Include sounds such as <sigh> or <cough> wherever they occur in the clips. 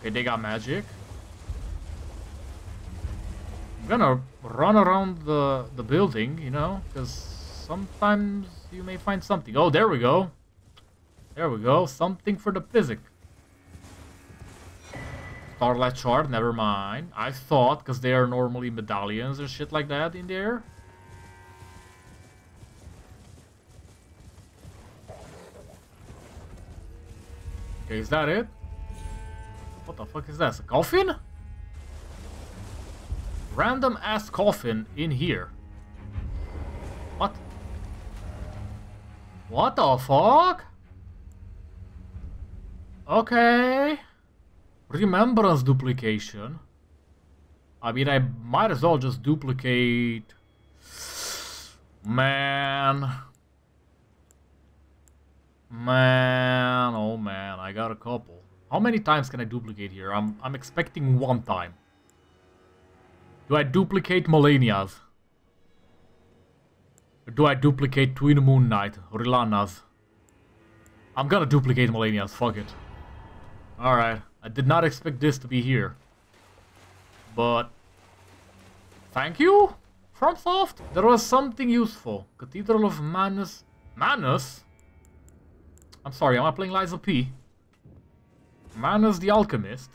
Okay, they got magic. I'm gonna run around the, the building, you know, because sometimes you may find something. Oh, there we go. There we go. Something for the physic. Starlight shard, never mind. I thought, because they are normally medallions and shit like that in there. Okay, is that it? What the fuck is that? A coffin? Random ass coffin in here. What? What the fuck? Okay. Remembrance duplication. I mean, I might as well just duplicate... Man. Man, oh man, I got a couple. How many times can I duplicate here? I'm, I'm expecting one time. Do I duplicate Malenia's? Or do I duplicate Twin Moon Knight, Rellana's? I'm gonna duplicate Malenia's, fuck it. Alright, I did not expect this to be here. But... Thank you, FromSoft. There was something useful. Cathedral of Manus... Manus? I'm sorry, am I playing of P? Manus the Alchemist.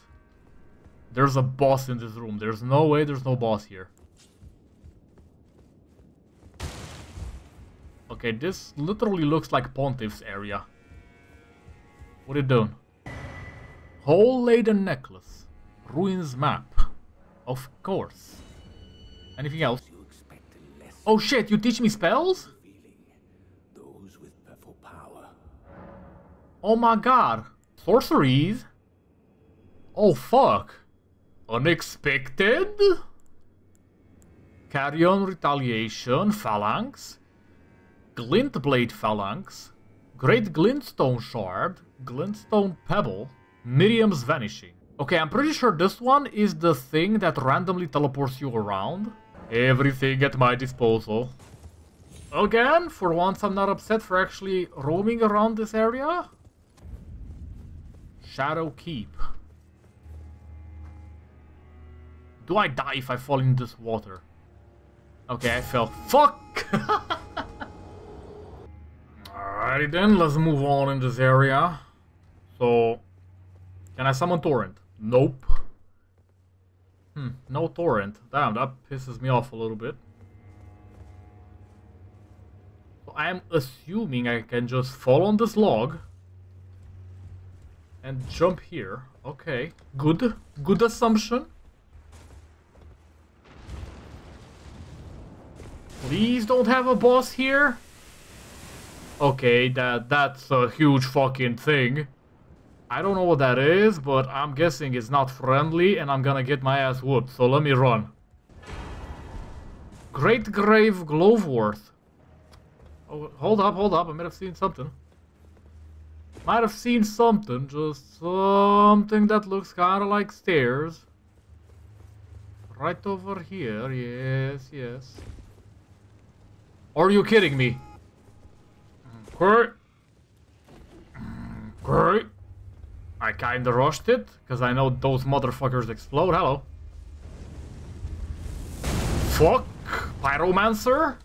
There's a boss in this room. There's no way there's no boss here. Okay, this literally looks like Pontiff's area. What are you doing? Hole laden necklace. Ruins map. Of course. Anything else? Oh shit, you teach me spells? Oh my god. Sorceries? Oh fuck. Unexpected? Carrion Retaliation, Phalanx, Glintblade Phalanx, Great Glintstone Shard, Glintstone Pebble, Miriam's Vanishing. Okay, I'm pretty sure this one is the thing that randomly teleports you around. Everything at my disposal. Again, for once I'm not upset for actually roaming around this area. Shadow Keep. Do I die if I fall in this water? Okay, I fell. Fuck! <laughs> Alrighty then, let's move on in this area. So, can I summon Torrent? Nope. Hmm, no Torrent. Damn, that pisses me off a little bit. So I am assuming I can just fall on this log. And jump here. Okay, good. Good assumption. Please don't have a boss here. Okay, that that's a huge fucking thing. I don't know what that is, but I'm guessing it's not friendly and I'm gonna get my ass whooped, so let me run. Great Grave Glovewort. Oh, hold up, hold up, I might have seen something. Might have seen something, just something that looks kinda like stairs. Right over here, yes, yes. Are you kidding me? Okay. Okay. I kinda rushed it, because I know those motherfuckers explode. Hello. Fuck! Pyromancer?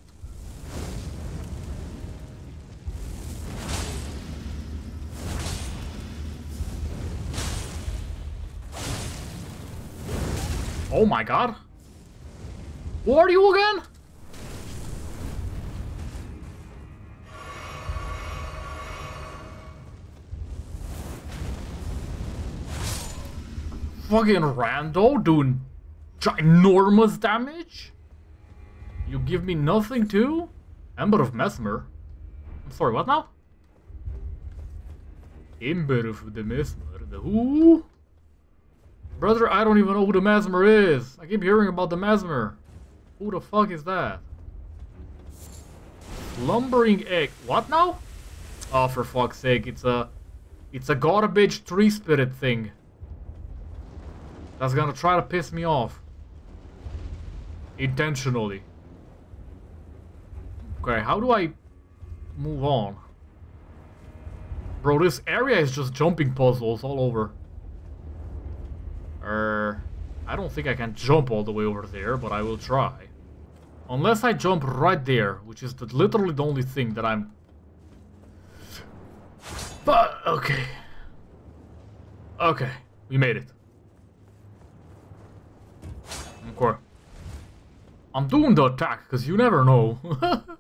Oh my god. Who are you again? Fucking rando doing ginormous damage? You give me nothing too? Ember of Messmer? I'm sorry, what now? Ember of the Messmer? The who? Brother, I don't even know who the Messmer is. I keep hearing about the Messmer. Who the fuck is that? Lumbering egg. What now? Oh, for fuck's sake, it's a... It's a garbage tree spirit thing. That's gonna try to piss me off. Intentionally. Okay, how do I move on? Bro, this area is just jumping puzzles all over. Er, I don't think I can jump all the way over there, but I will try. Unless I jump right there, which is the, literally the only thing that I'm... But, okay. Okay, we made it. Okay. I'm doing the attack, because you never know. <laughs>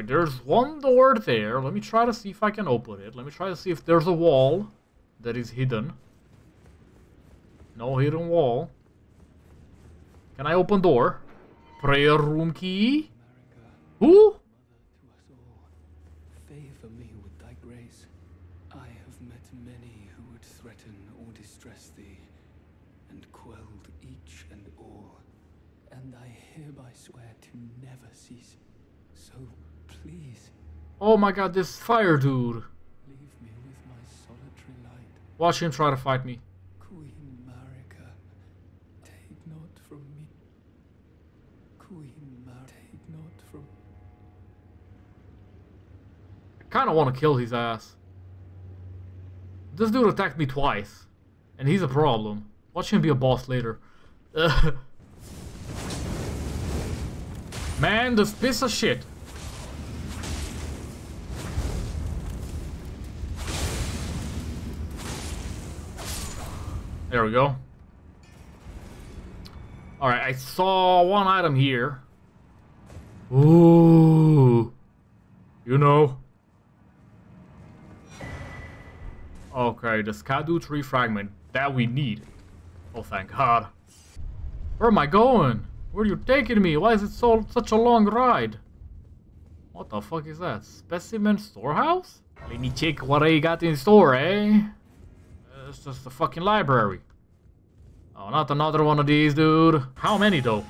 there's one door there. Let me try to see if I can open it. Let me try to see if there's a wall that is hidden. No hidden wall. Can I open door? Prayer room key? Who? Oh my god, this fire dude. leave me with my solitary light. Watch him try to fight me. Queen Marika, take not from me. Queen Mar, take not from Kinda wanna kill his ass. This dude attacked me twice. And he's a problem. Watch him be a boss later. <laughs> Man, this piece of shit. There we go. Alright, I saw one item here. Ooh. You know. Okay, the Scadu tree fragment. That we need. Oh, thank God. Where am I going? Where are you taking me? Why is it so such a long ride? What the fuck is that? Specimen storehouse? Let me check what I got in store, eh? It's just a fucking library. Oh, not another one of these, dude. How many, though?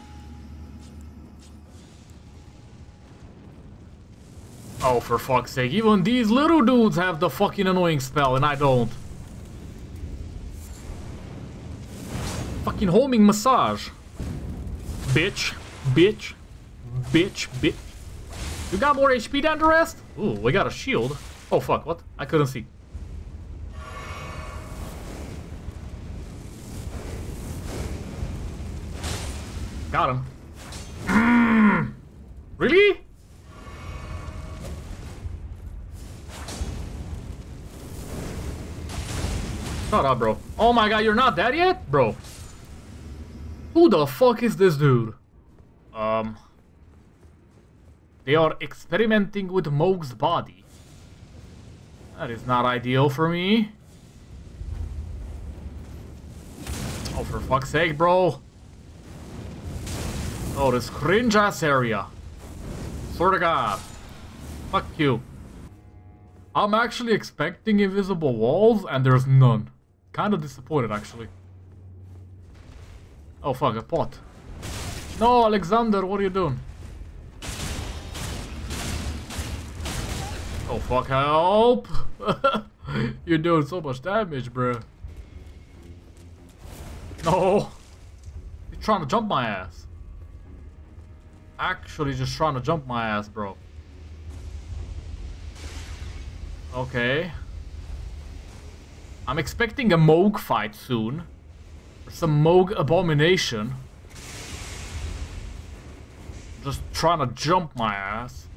Oh, for fuck's sake. Even these little dudes have the fucking annoying spell, and I don't. Fucking homing massage. Bitch. Bitch. Bitch. Bitch. You got more HP than the rest? Ooh, we got a shield. Oh, fuck. What? I couldn't see. Got him. Mm. Really? Shut up, bro. Oh my god, you're not dead yet? Bro. Who the fuck is this dude? Um... They are experimenting with Mohg's body. That is not ideal for me. Oh, for fuck's sake, bro. Oh, this cringe-ass area. Swear to God. Fuck you. I'm actually expecting invisible walls, and there's none. Kinda disappointed, actually. Oh, fuck, a pot. No, Alexander, what are you doing? Oh, fuck, help! <laughs> You're doing so much damage, bro. No! You're trying to jump my ass. Actually, just trying to jump my ass, bro. Okay. I'm expecting a Mohg fight soon. Some Mohg abomination. Just trying to jump my ass.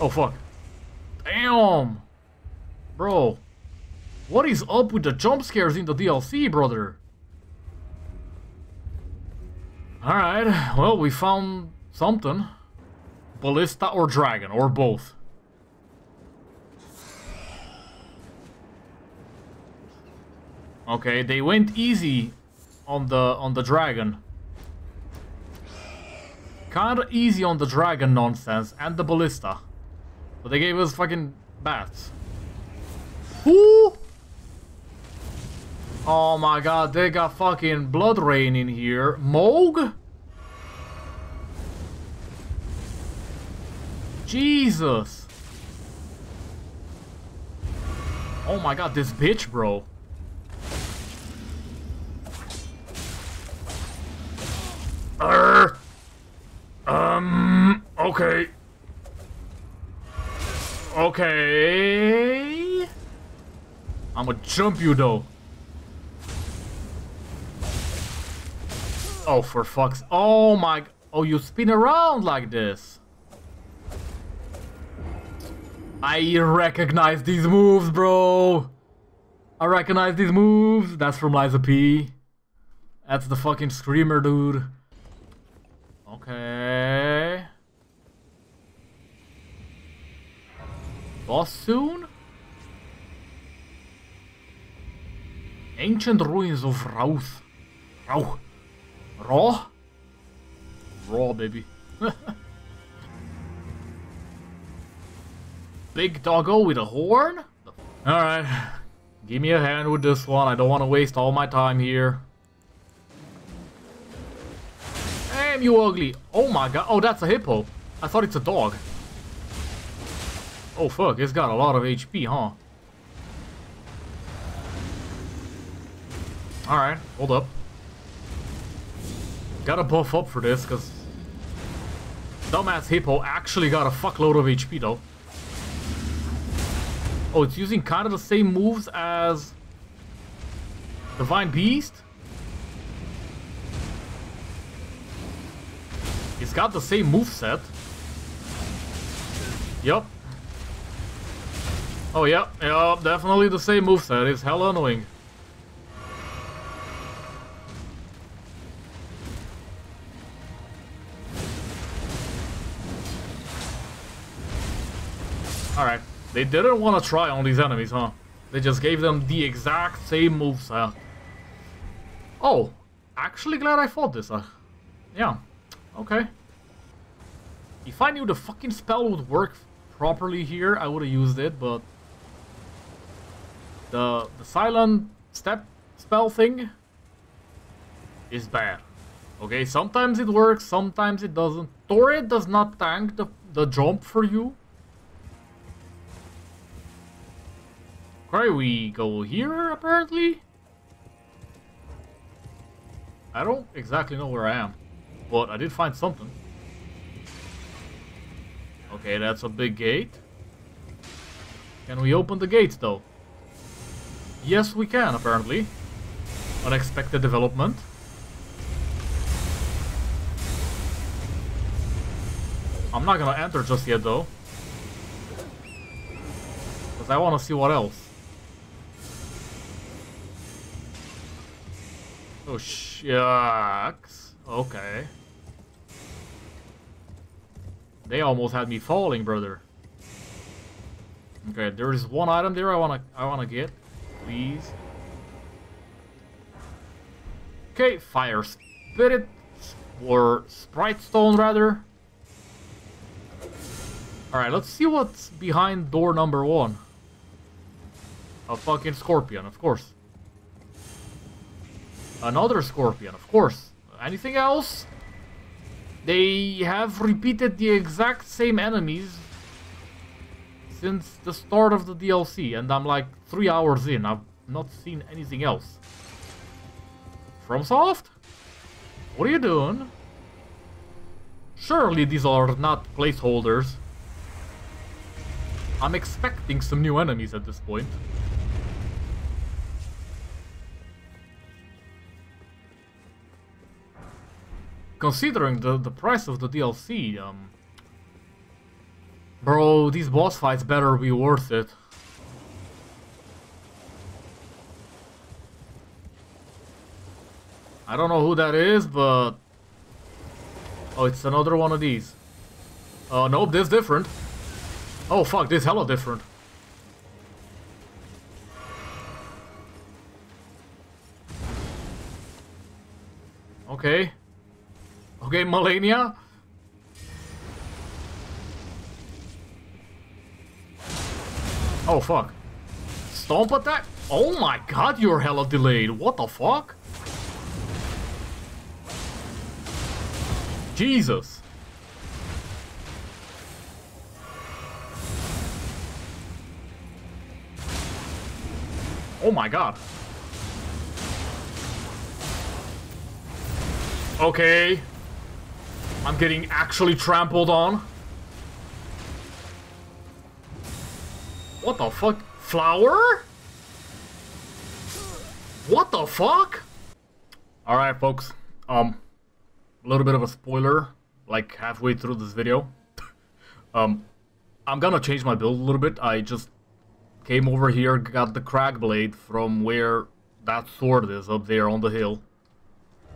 Oh fuck. Damn! Bro. What is up with the jump scares in the DLC, brother? Alright, well, we found something. Ballista or dragon, or both. Okay, they went easy on the on the dragon. Kinda easy on the dragon nonsense and the ballista. But they gave us fucking bats. Who? Oh my god, they got fucking blood rain in here. Mohg? Jesus. Oh my god, this bitch, bro. Arr. Um, okay. Okay. I'm gonna jump you though. Oh, for fuck's... Oh my... Oh, you spin around like this. I recognize these moves, bro. I recognize these moves. That's from of P. That's the fucking screamer, dude. Okay. Boss soon? Ancient ruins of Rauth. Rauh. Raw? Raw, baby. <laughs> Big doggo with a horn? Alright. Give me a hand with this one. I don't want to waste all my time here. Damn, you ugly. Oh my god. Oh, that's a hippo. I thought it's a dog. Oh fuck, it's got a lot of HP, huh? Alright, hold up. Gotta buff up for this, because... Dumbass Hippo actually got a fuckload of HP, though. Oh, it's using kind of the same moves as... Divine Beast? It's got the same move set. Yup. Oh, yeah, yeah, definitely the same move set. It's hella annoying. They didn't want to try on these enemies, huh? They just gave them the exact same moveset. Oh, actually glad I fought this. Uh, yeah, okay. If I knew the fucking spell would work properly here, I would have used it, but... The, the silent step spell thing is bad. Okay, sometimes it works, sometimes it doesn't. Torrent does not tank the, the jump for you. Okay, we go here, apparently? I don't exactly know where I am, but I did find something. Okay, that's a big gate. Can we open the gates, though? Yes, we can, apparently. Unexpected development. I'm not gonna enter just yet, though. Because I want to see what else. Oh, shucks. Okay. They almost had me falling, brother. Okay, there is one item there I wanna I wanna get. Please. Okay, fire spirit or sprite stone rather. Alright, let's see what's behind door number one. A fucking scorpion, of course. Another scorpion, of course. Anything else? They have repeated the exact same enemies since the start of the DLC, and I'm like three hours in. I've not seen anything else. FromSoft? What are you doing? Surely these are not placeholders. I'm expecting some new enemies at this point. Considering the, the price of the DLC, um... Bro, these boss fights better be worth it. I don't know who that is, but... Oh, it's another one of these. Oh, uh, nope, this different. Oh, fuck, this hella different. Okay. Okay, Malenia. Oh, fuck. Stomp attack? Oh my god, you're hella delayed. What the fuck? Jesus. Oh my god. Okay. I'm getting actually trampled on. What the fuck? Flower? What the fuck? Alright, folks. Um, a little bit of a spoiler, like halfway through this video. <laughs> um, I'm gonna change my build a little bit. I just came over here, got the crag blade from where that sword is up there on the hill.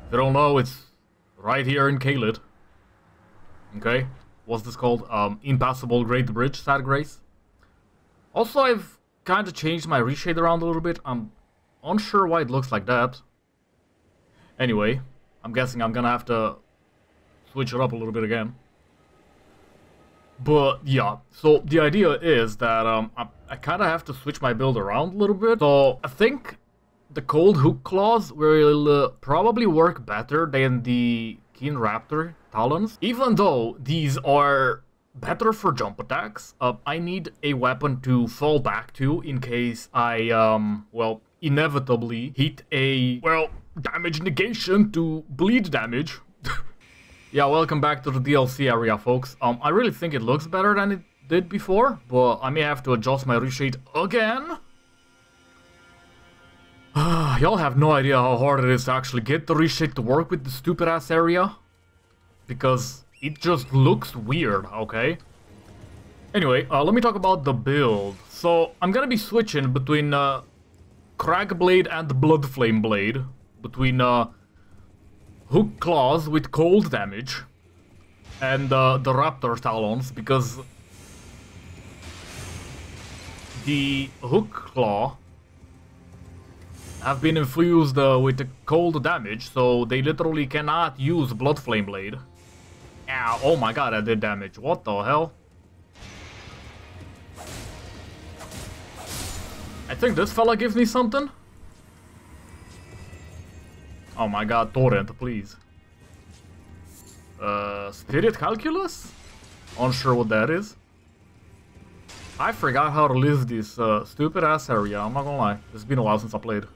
If you don't know, it's right here in Caelid. Okay? What's this called? Um, Impassable Great Bridge, Sad Grace. Also, I've kind of changed my reshade around a little bit. I'm unsure why it looks like that. Anyway, I'm guessing I'm gonna have to switch it up a little bit again. But yeah, so the idea is that um, I, I kind of have to switch my build around a little bit. So I think the cold hook claws will uh, probably work better than the Raptor talons. Even though these are better for jump attacks, uh, I need a weapon to fall back to in case I, um, well, inevitably hit a, well, damage negation to bleed damage. <laughs> yeah, welcome back to the DLC area, folks. Um, I really think it looks better than it did before, but I may have to adjust my reshade again. Y'all have no idea how hard it is to actually get the reshade to work with the stupid ass area. Because it just looks weird, okay? Anyway, uh, let me talk about the build. So, I'm gonna be switching between uh, Crag Blade and Blood Flame Blade. Between uh, Hook Claws with cold damage and uh, the Raptor Talons because the Hook Claw have been infused uh, with cold damage, so they literally cannot use Blood Flame Blade. Ow, oh my god, I did damage. What the hell? I think this fella gives me something. Oh my god, Torrent, please. Uh, Spirit Calculus? Unsure what that is. I forgot how to leave this uh, stupid ass area, I'm not gonna lie. It's been a while since I played.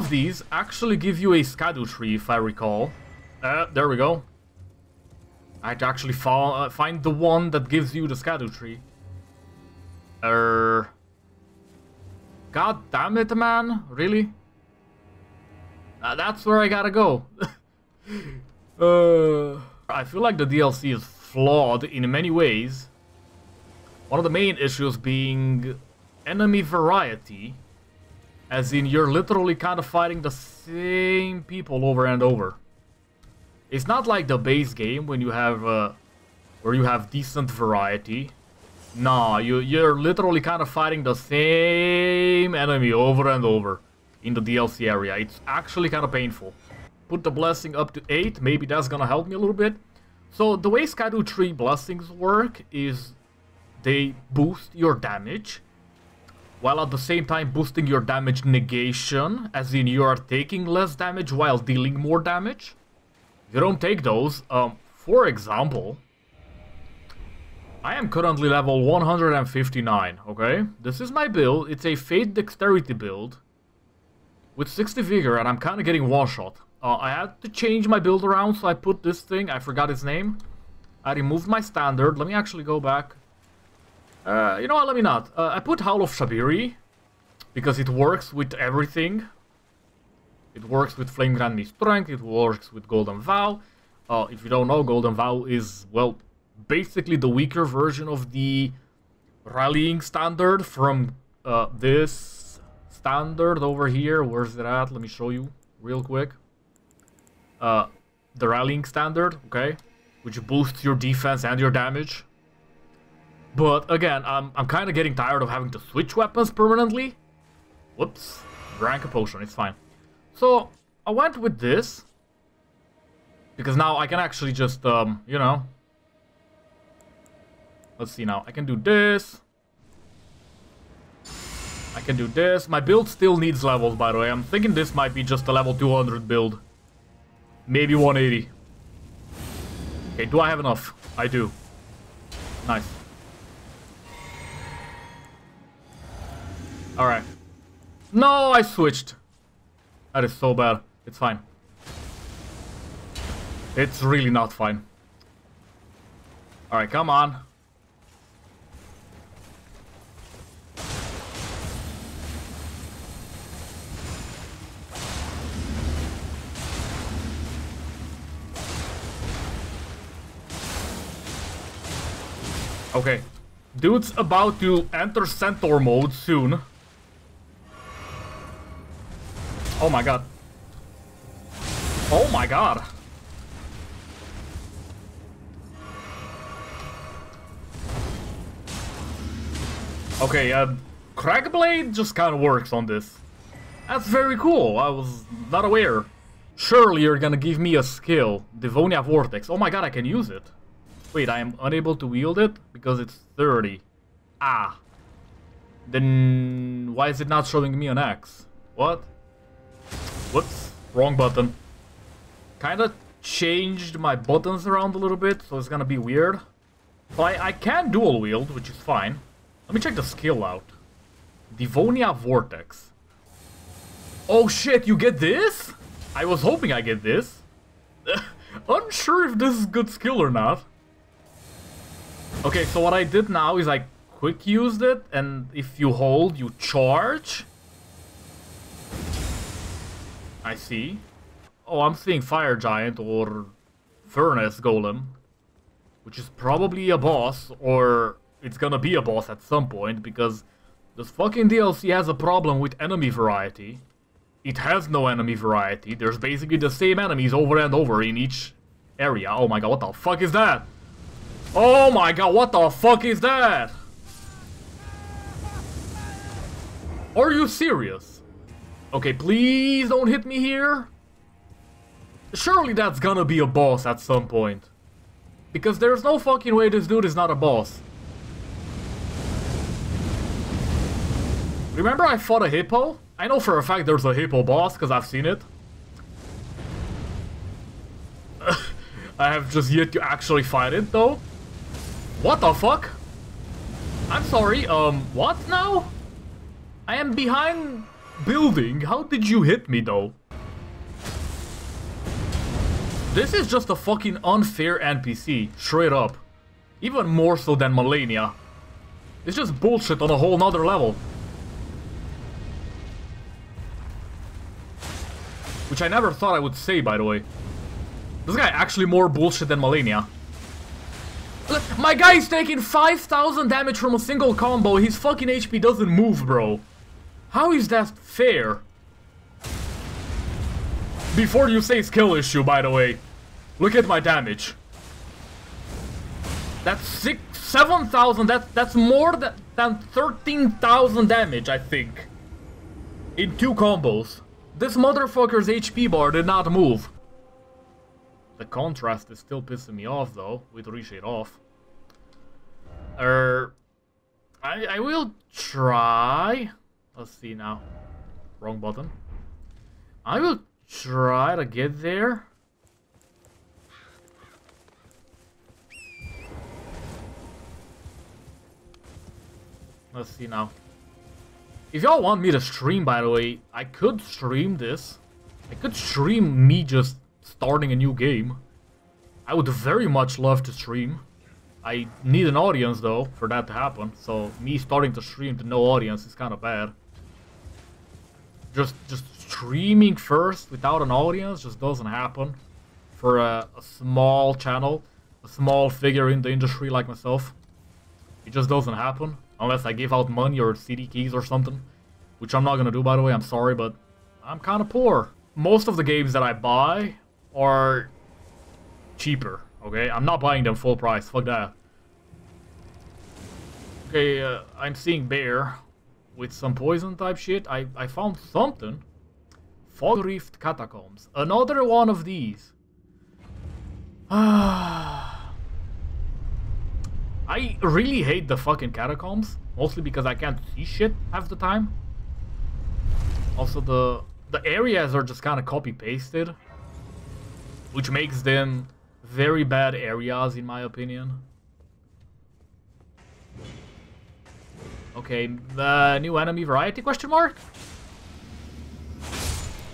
Of these actually give you a Scadu tree, if I recall. Uh, there we go. I had to actually uh, find the one that gives you the Scadu tree. Er... God damn it, man. Really? Uh, that's where I gotta go. <laughs> uh, I feel like the DLC is flawed in many ways. One of the main issues being enemy variety. As in, you're literally kind of fighting the same people over and over. It's not like the base game when you have, uh, where you have decent variety. Nah, you, you're literally kind of fighting the same enemy over and over in the DLC area. It's actually kind of painful. Put the blessing up to 8, maybe that's gonna help me a little bit. So the way Scadu tree blessings work is they boost your damage while at the same time boosting your damage negation, as in you are taking less damage while dealing more damage. If you don't take those, um, for example, I am currently level 159, okay? This is my build, it's a Faith Dexterity build with 60 Vigor and I'm kind of getting one-shot. Uh, I had to change my build around, so I put this thing, I forgot its name. I removed my standard, let me actually go back uh, you know what, let me not. Uh, I put Howl of Shabriri, because it works with everything. It works with Flame Grant Me Strength, it works with Golden Vow. Uh, if you don't know, Golden Vow is, well, basically the weaker version of the Rallying Standard from uh, this standard over here. Where's it at? Let me show you real quick. Uh, the Rallying Standard, okay? Which boosts your defense and your damage. But again, I'm, I'm kind of getting tired of having to switch weapons permanently. Whoops. Drank a potion, it's fine. So, I went with this. Because now I can actually just, um, you know. Let's see now. I can do this. I can do this. My build still needs levels, by the way. I'm thinking this might be just a level 200 build. Maybe 180. Okay, do I have enough? I do. Nice. Alright. No, I switched. That is so bad. It's fine. It's really not fine. Alright, come on. Okay. Dude's about to enter Centaur mode soon. Oh my god. Oh my god. Okay, uh, Cragblade just kind of works on this. That's very cool, I was not aware. Surely you're gonna give me a skill, Devonia Vortex. Oh my god, I can use it. Wait, I am unable to wield it because it's 30. Ah. Then why is it not showing me an X? What? Whoops, wrong button. Kinda changed my buttons around a little bit, so it's gonna be weird. But I, I can dual wield, which is fine. Let me check the skill out. Devonia Vortex. Oh shit, you get this? I was hoping I get this. <laughs> Unsure if this is good skill or not. Okay, so what I did now is I quick used it, and if you hold, you charge. I see. Oh, I'm seeing Fire Giant or Furnace Golem. Which is probably a boss, or it's gonna be a boss at some point, because this fucking DLC has a problem with enemy variety. It has no enemy variety. There's basically the same enemies over and over in each area. Oh my god, what the fuck is that? Oh my god, what the fuck is that? Are you serious? Okay, please don't hit me here. Surely that's gonna be a boss at some point. Because there's no fucking way this dude is not a boss. Remember I fought a hippo? I know for a fact there's a hippo boss, because I've seen it. <laughs> I have just yet to actually fight it, though. What the fuck? I'm sorry, um, what now? I am behind building. How did you hit me, though? This is just a fucking unfair NPC, straight up. Even more so than Malenia. It's just bullshit on a whole nother level. Which I never thought I would say, by the way. This guy actually more bullshit than Malenia. My guy is taking 5,000 damage from a single combo. His fucking HP doesn't move, bro. How is that fair? Before you say skill issue, by the way. Look at my damage. That's six, 7,000. That, that's more than, than 13,000 damage, I think. In two combos. This motherfucker's HP bar did not move. The contrast is still pissing me off though, with reshade off. Er, I, I will try. Let's see now. Wrong button. I will try to get there. Let's see now. If y'all want me to stream, by the way, I could stream this. I could stream me just starting a new game. I would very much love to stream. I need an audience though for that to happen, so me starting to stream to no audience is kind of bad. Just just streaming first without an audience just doesn't happen for a, a small channel, a small figure in the industry like myself. It just doesn't happen unless I give out money or CD keys or something, which I'm not gonna do by the way, I'm sorry, but I'm kind of poor. Most of the games that I buy are cheaper, okay? I'm not buying them full price, fuck that. Okay, uh, I'm seeing bear with some poison type shit. I, I found something. Fog Rift Catacombs. Another one of these. <sighs> I really hate the fucking catacombs. Mostly because I can't see shit half the time. Also, the the areas are just kind of copy-pasted. Which makes them very bad areas, in my opinion. Okay, the new enemy variety question mark?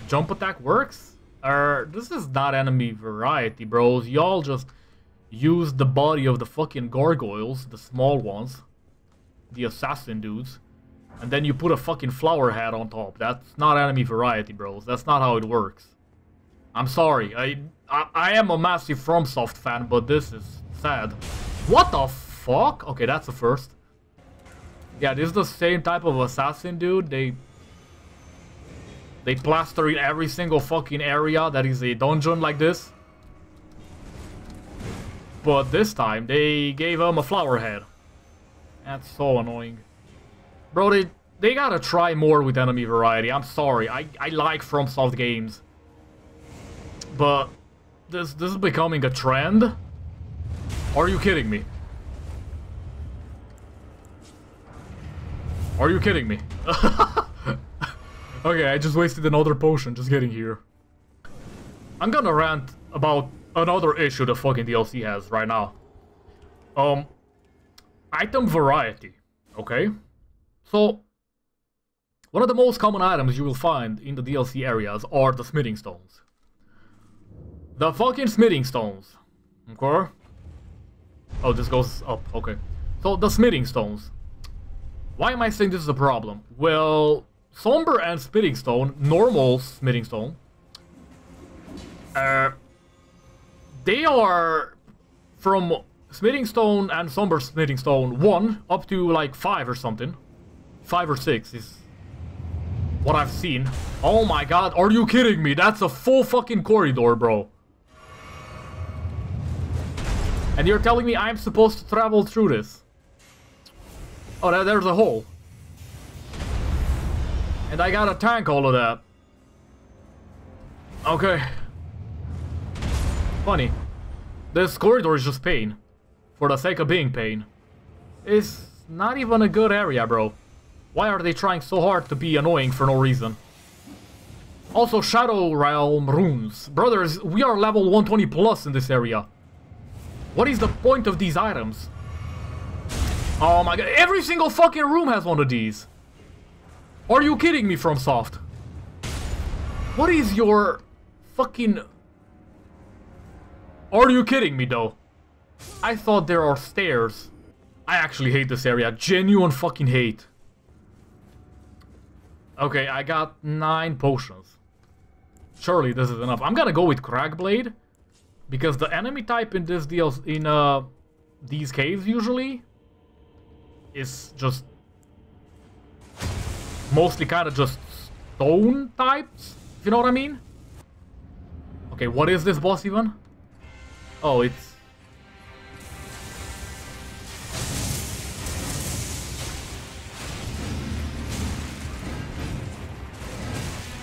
Jump attack works? Er, this is not enemy variety, bros. Y'all just... use the body of the fucking gargoyles, the small ones, the assassin dudes, and then you put a fucking flower hat on top. That's not enemy variety, bros. That's not how it works. I'm sorry. I, I, I am a massive FromSoft fan, but this is sad. What the fuck? Okay, that's the first. Yeah, this is the same type of assassin, dude. They they plaster in every single fucking area that is a dungeon like this. But this time, they gave him a flower head. That's so annoying. Bro, they, they gotta try more with enemy variety. I'm sorry. I, I like FromSoft games. But this, this is becoming a trend? Are you kidding me? Are you kidding me? <laughs> okay, I just wasted another potion just getting here. I'm gonna rant about another issue the fucking DLC has right now. Um, item variety, okay? So, one of the most common items you will find in the DLC areas are the smithing stones. The fucking smithing stones, okay? Oh, this goes up, okay. So, the smithing stones. Why am I saying this is a problem? Well, Somber and Smithing Stone, normal Smithing Stone, uh, they are from Smithing Stone and Somber Smithing Stone 1 up to like 5 or something. 5 or 6 is what I've seen. Oh my god, are you kidding me? That's a full fucking corridor, bro. And you're telling me I'm supposed to travel through this? Oh, there's a hole. And I gotta tank all of that. Okay. Funny. This corridor is just pain. For the sake of being pain. It's not even a good area, bro. Why are they trying so hard to be annoying for no reason? Also, Shadow Realm runes. Brothers, we are level 120 plus in this area. What is the point of these items? Oh my god, every single fucking room has one of these. Are you kidding me, FromSoft? What is your fucking... Are you kidding me, though? I thought there are stairs. I actually hate this area. Genuine fucking hate. Okay, I got nine potions. Surely this is enough. I'm gonna go with Cragblade. Because the enemy type in this deal in uh these caves usually is just mostly kind of just stone types, if you know what I mean. Okay, what is this boss even? Oh, it's...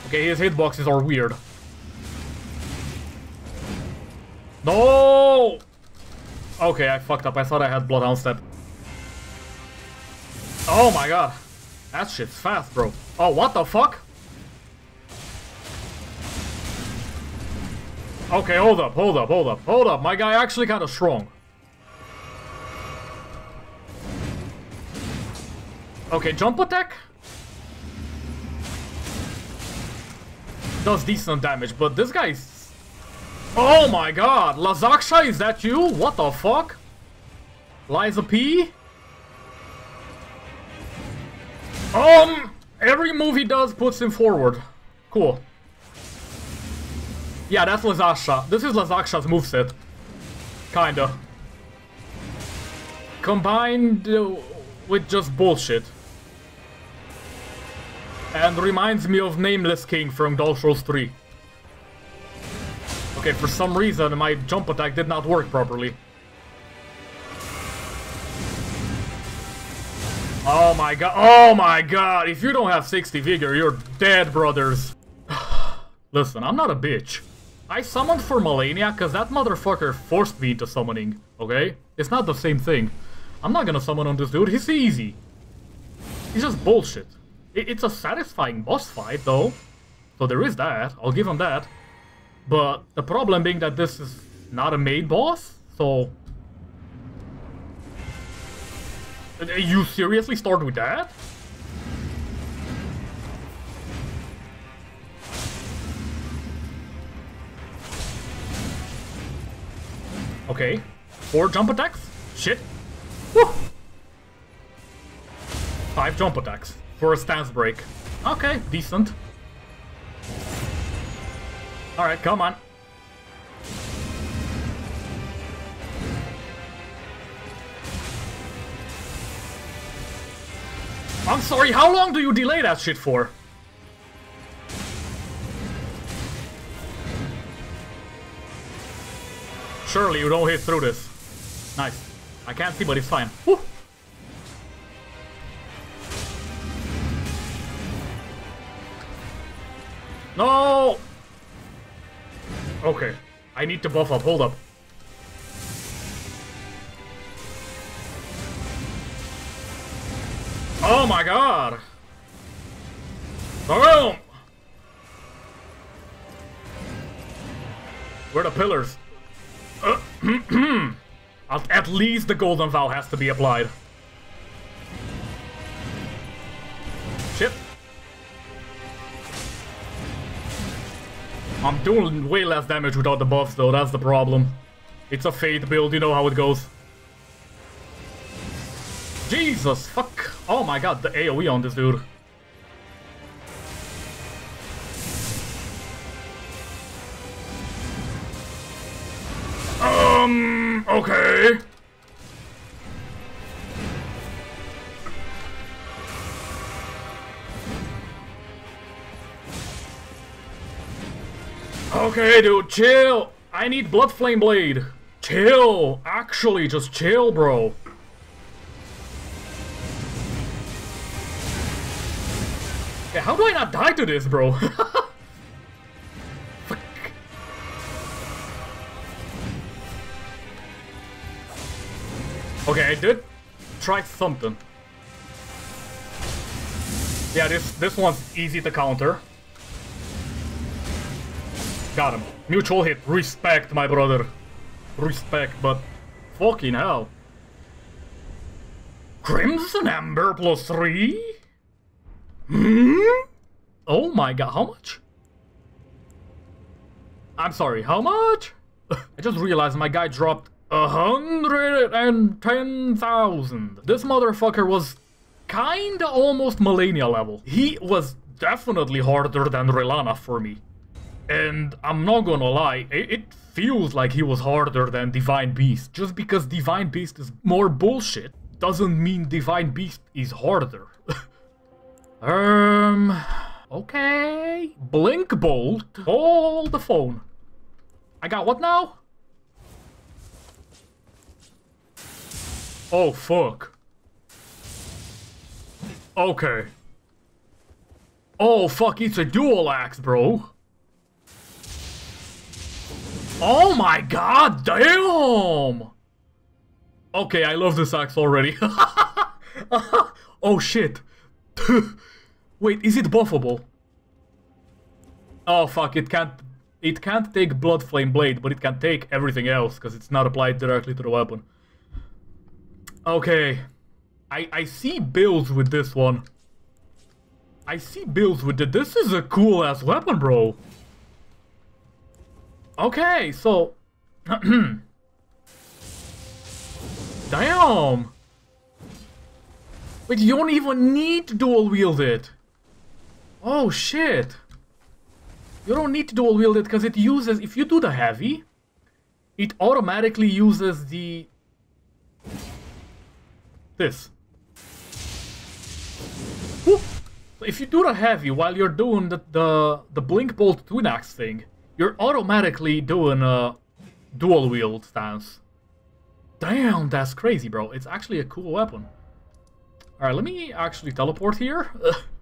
Okay, his hitboxes are weird. No! Okay, I fucked up. I thought I had Bloodhound Step. Oh my god. That shit's fast, bro. Oh, what the fuck? Okay, hold up, hold up, hold up, hold up. My guy actually kind of strong. Okay, jump attack? Does decent damage, but this guy's... Oh my god! Lazaksha, is that you? What the fuck? Liza P? Um, every move he does puts him forward. Cool. Yeah, that's Lazaksha. This is Lazaksha's moveset. Kinda. Combined uh, with just bullshit. And reminds me of Nameless King from Dark Souls 3. Okay, for some reason my jump attack did not work properly. Oh my god. Oh my god. If you don't have 60 vigor, you're dead, brothers. <sighs> Listen, I'm not a bitch. I summoned for Malenia because that motherfucker forced me into summoning, okay? It's not the same thing. I'm not gonna summon on this dude, he's easy. He's just bullshit. it's a satisfying boss fight, though. So there is that, I'll give him that. But the problem being that this is not a main boss, so You seriously start with that? Okay. Four jump attacks? Shit. Woo! Five jump attacks for a stance break. Okay, decent. Alright, come on. I'm sorry, how long do you delay that shit for? Surely you don't hit through this. Nice. I can't see, but it's fine. Woo! No! Okay. I need to buff up. Hold up. Oh my god! Boom! Where are the pillars? <clears throat> at, at least the golden vow has to be applied. Shit. I'm doing way less damage without the buffs though, that's the problem. It's a Faith build, you know how it goes. Jesus, fuck. Oh my god, the AoE on this dude. Um, okay. Okay, dude, chill. I need Blood Flame Blade. Chill. Actually, just chill, bro. How do I not die to this, bro? <laughs> Okay, I did try something. Yeah, this this one's easy to counter. Got him. Mutual hit. Respect, my brother. Respect, but fucking hell. Crimson Amber plus three? Hmm? Oh my god, how much? I'm sorry, how much? <laughs> I just realized my guy dropped a hundred and ten thousand. This motherfucker was kinda almost Malenia level. He was definitely harder than Rellana for me. And I'm not gonna lie, it feels like he was harder than Divine Beast. Just because Divine Beast is more bullshit doesn't mean Divine Beast is harder. <laughs> um, okay. Blink Bolt. Hold the phone. I got what now? Oh, fuck. Okay. Oh, fuck, it's a dual axe, bro. Oh my god, damn! Okay, I love this axe already. <laughs> oh shit. <laughs> Wait, is it buffable? Oh fuck, it can't... It can't take Blood Flame Blade, but it can take everything else, because it's not applied directly to the weapon. Okay. I, I see builds with this one. I see builds with it. This is a cool-ass weapon, bro. Okay, so... <clears throat> Damn! Wait, you don't even need to dual wield it! Oh shit! You don't need to dual wield it because it uses... If you do the heavy, it automatically uses the... This. If you do the heavy while you're doing the, the, the Blink Bolt Twin Axe thing, you're automatically doing a dual wield stance. Damn, that's crazy, bro. It's actually a cool weapon. Alright, let me actually teleport here. <laughs>